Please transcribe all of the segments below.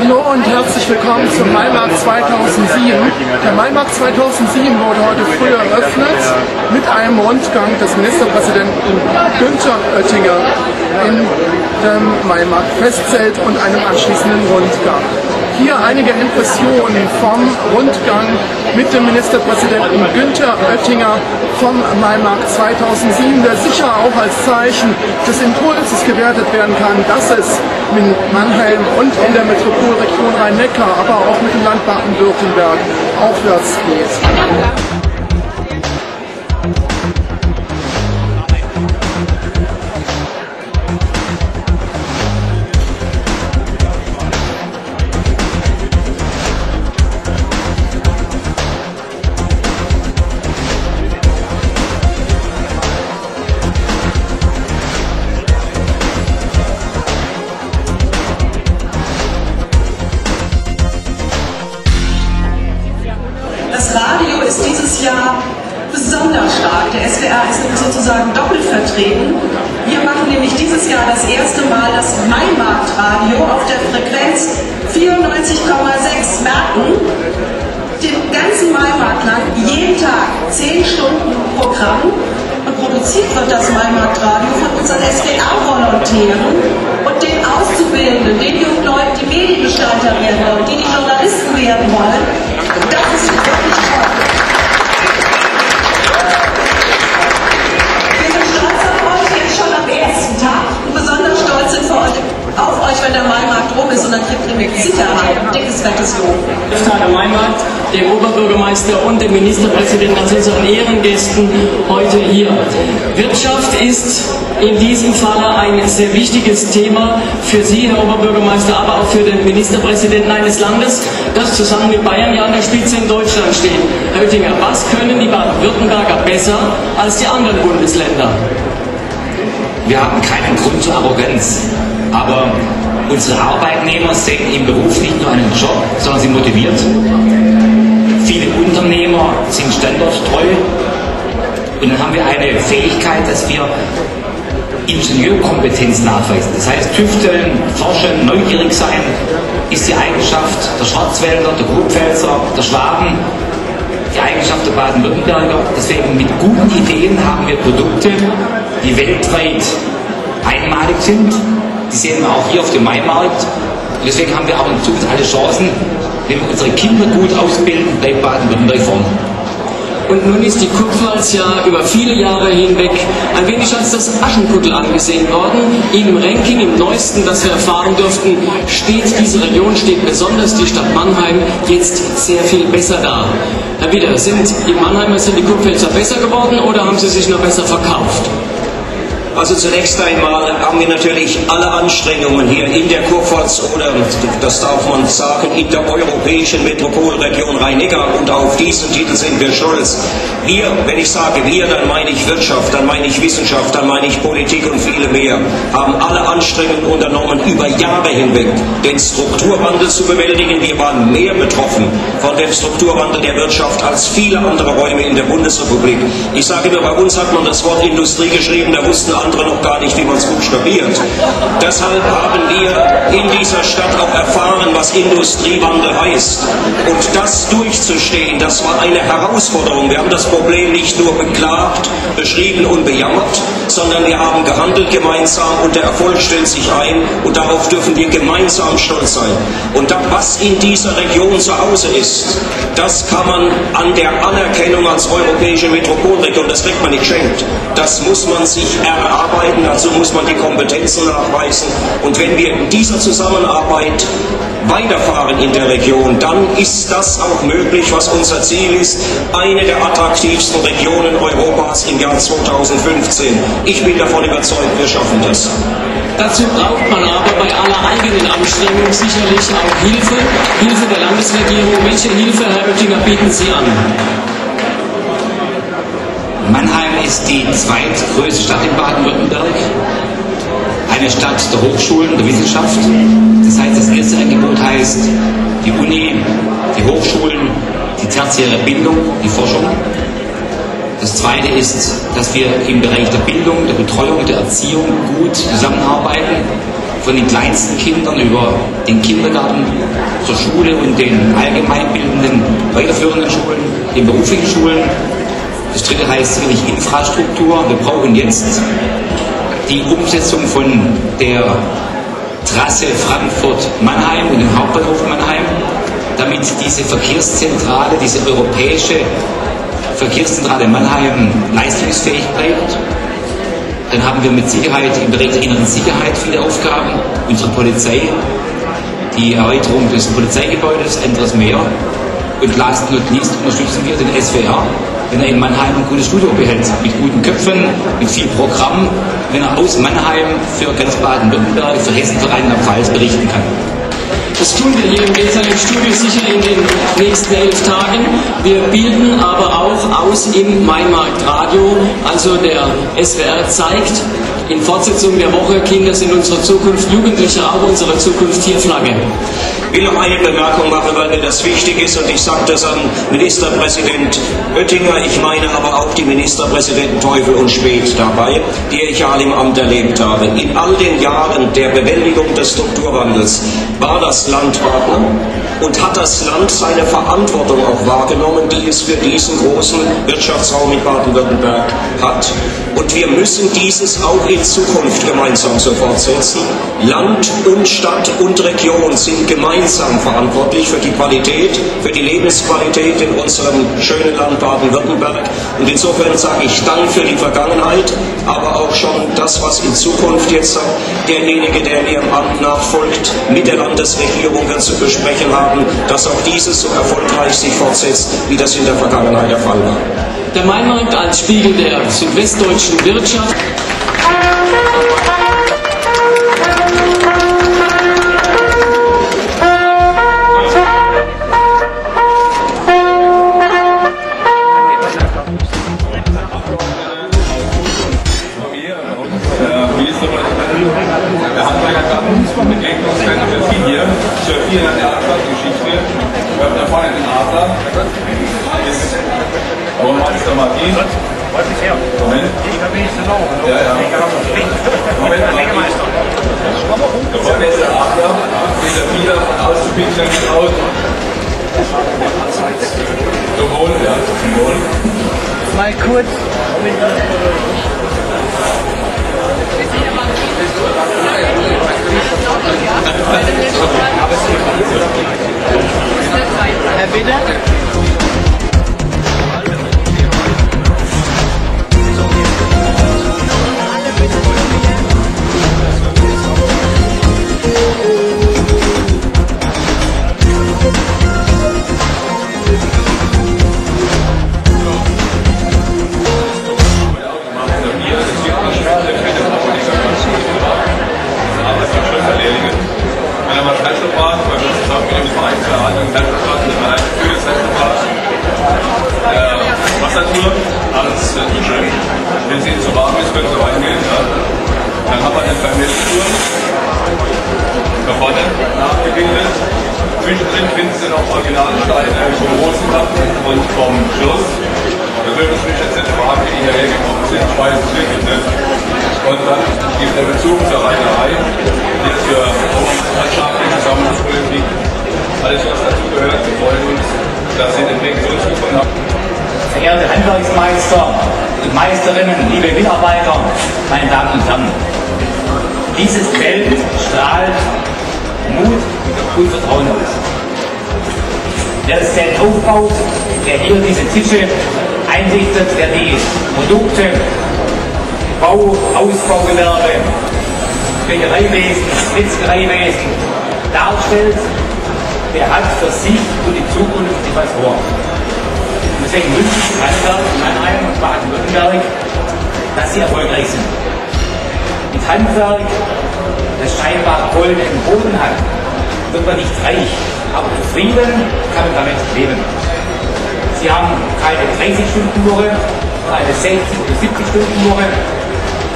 Hallo und herzlich willkommen zum Maimarkt 2007. Der Maimarkt 2007 wurde heute früh eröffnet mit einem Rundgang des Ministerpräsidenten Günther Oettinger in dem Maimarkt Festzelt und einem anschließenden Rundgang. Hier einige Impressionen vom Rundgang mit dem Ministerpräsidenten Günther Oettinger vom Maimarkt 2007, der sicher auch als Zeichen des Impulses gewertet werden kann, dass es in Mannheim und in der Metropolregion Rhein-Neckar, aber auch mit dem Land Baden-Württemberg aufwärts geht. Jahr das erste Mal das Maimarktradio auf der Frequenz 94,6 merken. Den ganzen Maimarkt lang, jeden Tag 10 Stunden Programm. Und produziert wird das Maimarktradio von unseren SWR-Volontären und den Auszubildenden, den jungen Leuten, die Mediengestalter werden wollen, die die Journalisten werden wollen. Das ist Ministerpräsidenten als unseren Ehrengästen heute hier. Wirtschaft ist in diesem Falle ein sehr wichtiges Thema für Sie, Herr Oberbürgermeister, aber auch für den Ministerpräsidenten eines Landes, das zusammen mit Bayern ja an der Spitze in Deutschland steht. Herr Oettinger, was können die Baden-Württemberger besser als die anderen Bundesländer? Wir haben keinen Grund zur Arroganz, aber Unsere Arbeitnehmer sehen im Beruf nicht nur einen Job, sondern sie motiviert. Viele Unternehmer sind standorttreu. Und dann haben wir eine Fähigkeit, dass wir Ingenieurkompetenz nachweisen. Das heißt, tüfteln, forschen, neugierig sein ist die Eigenschaft der Schwarzwälder, der Kurpfälzer, der Schwaben, die Eigenschaft der Baden-Württemberger. Deswegen mit guten Ideen haben wir Produkte, die weltweit einmalig sind die sehen wir auch hier auf dem Maimarkt. Und deswegen haben wir auch in Zukunft alle Chancen. Wenn wir unsere Kinder gut ausbilden, bleibt Baden-Württemberg vorne. Und nun ist die Kurpfalz ja über viele Jahre hinweg ein wenig als das Aschenputtel angesehen worden. Im Ranking, im neuesten, das wir erfahren durften, steht diese Region, steht besonders die Stadt Mannheim jetzt sehr viel besser da. Herr Wieder, sind die Mannheimer, sind die Kurpfälzer besser geworden oder haben sie sich noch besser verkauft? Also zunächst einmal haben wir natürlich alle Anstrengungen hier in der Kurpfalz oder, das darf man sagen, in der europäischen Metropolregion Rhein-Neckar und auf diesen Titel sind wir stolz. Wir, wenn ich sage wir, dann meine ich Wirtschaft, dann meine ich Wissenschaft, dann meine ich Politik und viele mehr, haben alle Anstrengungen unternommen, über Jahre hinweg den Strukturwandel zu bewältigen. Wir waren mehr betroffen von dem Strukturwandel der Wirtschaft als viele andere Räume in der Bundesrepublik. Ich sage nur, bei uns hat man das Wort Industrie geschrieben, da wussten alle, andere noch gar nicht, wie man es buchstabiert. Deshalb haben wir in dieser Stadt auch erfahren, was Industriewandel heißt. Und das durchzustehen, das war eine Herausforderung. Wir haben das Problem nicht nur beklagt, beschrieben und bejammert, sondern wir haben gehandelt gemeinsam und der Erfolg stellt sich ein und darauf dürfen wir gemeinsam stolz sein. Und das, was in dieser Region zu Hause ist, das kann man an der Anerkennung als europäische Metropolregion, das kriegt man nicht schenkt. Das muss man sich erarbeiten arbeiten. Dazu muss man die Kompetenzen nachweisen. Und wenn wir in dieser Zusammenarbeit weiterfahren in der Region, dann ist das auch möglich, was unser Ziel ist, eine der attraktivsten Regionen Europas im Jahr 2015. Ich bin davon überzeugt, wir schaffen das. Dazu braucht man aber bei aller eigenen Anstrengung sicherlich auch Hilfe, Hilfe der Landesregierung. Welche Hilfe, Herr Oettinger, bieten Sie an? Mannheim ist die zweitgrößte Stadt in Baden-Württemberg. Eine Stadt der Hochschulen, der Wissenschaft. Das heißt, das erste Angebot heißt die Uni, die Hochschulen, die tertiäre Bildung, die Forschung. Das zweite ist, dass wir im Bereich der Bildung, der Betreuung, der Erziehung gut zusammenarbeiten. von den kleinsten Kindern über den Kindergarten zur Schule und den allgemeinbildenden weiterführenden Schulen, den beruflichen Schulen. Das dritte heißt sicherlich Infrastruktur. Wir brauchen jetzt die Umsetzung von der Trasse Frankfurt-Mannheim und dem Hauptbahnhof Mannheim, damit diese Verkehrszentrale, diese europäische Verkehrszentrale Mannheim leistungsfähig bleibt. Dann haben wir mit Sicherheit im Bereich der inneren Sicherheit viele Aufgaben. Unsere Polizei, die Erweiterung des Polizeigebäudes, anderes mehr. Und last not least unterstützen wir den SWR, wenn er in Mannheim ein gutes Studio behält, mit guten Köpfen, mit viel Programm, wenn er aus Mannheim für ganz Baden-Württemberg, für Hessen, für Rheinland-Pfalz berichten kann. Das tun wir hier im Gesamt Studio sicher in den nächsten elf Tagen. Wir bilden aber auch aus im Mainmarkt Radio. Also der SWR zeigt in Fortsetzung der Woche, Kinder sind unsere Zukunft, Jugendliche auch unsere Zukunft, hier Flagge. Ich will noch eine Bemerkung machen, weil mir das wichtig ist und ich sage das an Ministerpräsident Oettinger, ich meine aber auch die Ministerpräsidenten Teufel und Speth dabei, die ich ja alle im Amt erlebt habe. In all den Jahren der Bewältigung des Strukturwandels war das Land Partner und hat das Land seine Verantwortung auch wahrgenommen, die es für diesen großen Wirtschaftsraum in Baden-Württemberg hat. Und wir müssen dieses auch in Zukunft gemeinsam so fortsetzen. Land und Stadt und Region sind gemeinsam verantwortlich für die Qualität, für die Lebensqualität in unserem schönen Land Baden-Württemberg. Und insofern sage ich Dank für die Vergangenheit, aber auch schon das, was in Zukunft jetzt derjenige, der in Ihrem Amt nachfolgt, mit der Landesregierung zu besprechen haben, dass auch dieses so erfolgreich sich fortsetzt, wie das in der Vergangenheit der Fall war. Der Mainmarkt als Spiegel der südwestdeutschen Wirtschaft. Von Auszubildern aus. Zum Wohl, ja, zum Wohl. Mal kurz. Herr Bitte? Wenn es Ihnen zu warm ist, können Sie reingehen. Ja. Dann haben wir eine Vermesstour. Da vorne nachgebildet. Zwischendrin finden Sie noch Originalsteine vom Rosengarten und vom Schloss. Da würden Sie mich jetzt nicht fragen, wie die hierher gekommen sind. Ich weiß es nicht. Und dann gibt der Bezug zur Reinerei, Meisterinnen, liebe Mitarbeiter, meine Damen und Herren, dieses Feld strahlt Mut und Vertrauen aus. Wer das Zelt aufbaut, wer hier diese Tische einrichtet, wer die Produkte, Bau, Ausbaugewerbe, Bäckereiwesen, Metzgereiwesen darstellt, der hat für sich und die Zukunft etwas vor. Deswegen wünsche ich den Handwerk in Mannheim und Baden-Württemberg, dass sie erfolgreich sind. Mit Handwerk, das scheinbar goldenen Boden hat, wird man nicht reich, aber zufrieden kann man damit leben. Sie haben keine 30-Stunden-Woche, eine 60- oder 70-Stunden-Woche.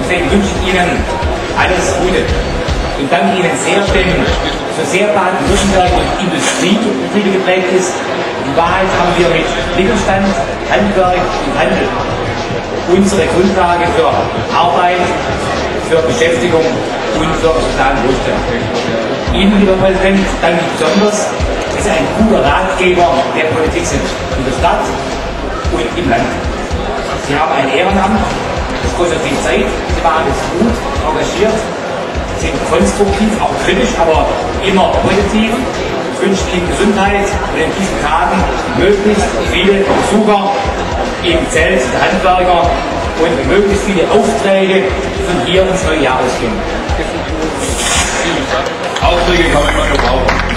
Deswegen wünsche ich Ihnen alles Gute und danke Ihnen sehr, denn so sehr Baden-Württemberg und Industriebetriebe geprägt ist, in Wahrheit haben wir mit Mittelstand, Handwerk und Handel unsere Grundlage für Arbeit, für Beschäftigung und für sozialen Wohlstand. Ihnen, lieber Präsident, danke ich besonders, dass Sie ein guter Ratgeber der Politik sind, in der Stadt und im Land. Sie haben ein Ehrenamt, das kostet viel Zeit, Sie es gut, engagiert, sind konstruktiv, auch kritisch, aber immer positiv. Ich wünsche Ihnen Gesundheit und in diesen Tagen möglichst viele Besucher im Zelt der Handwerker und möglichst viele Aufträge von hier ins neue Jahr. Aufträge kann man immer gebrauchen.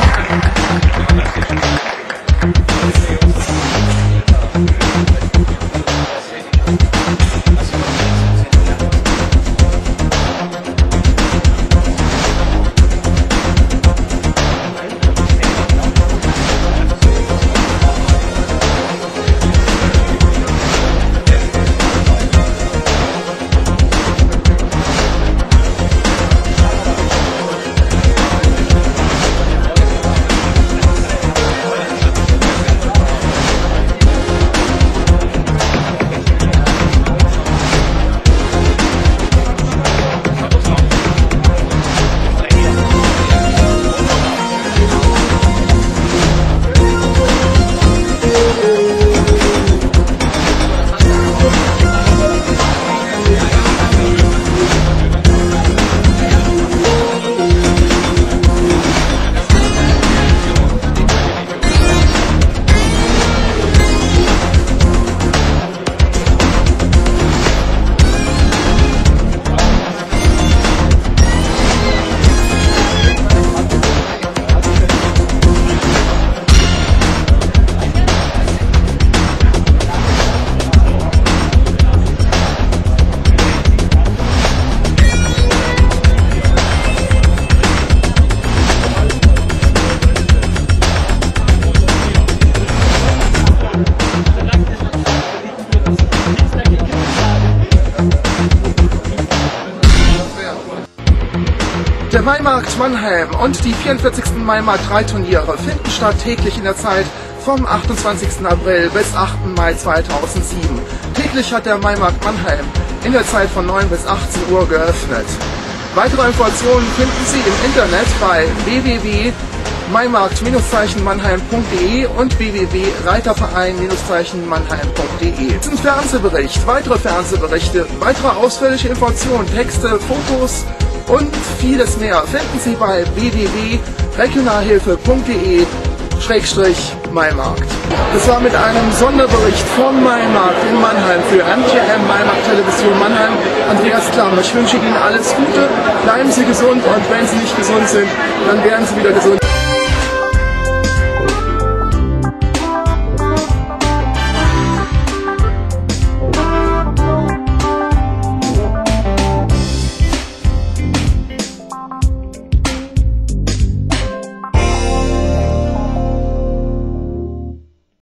Der Maimarkt Mannheim und die 44. Maimarkt 3 Turniere finden statt täglich in der Zeit vom 28. April bis 8. Mai 2007. Täglich hat der Maimarkt Mannheim in der Zeit von 9 bis 18 Uhr geöffnet. Weitere Informationen finden Sie im Internet bei www.maimarkt-mannheim.de und www.reiterverein-mannheim.de. Diesen Fernsehbericht, weitere Fernsehberichte, weitere ausführliche Informationen, Texte, Fotos und vieles mehr finden Sie bei www.regionalhilfe.de Maimarkt. Das war mit einem Sonderbericht vom Maimarkt in Mannheim für MTM Maimarkt Television Mannheim. Andreas Klamm, ich wünsche Ihnen alles Gute, bleiben Sie gesund und wenn Sie nicht gesund sind, dann werden Sie wieder gesund.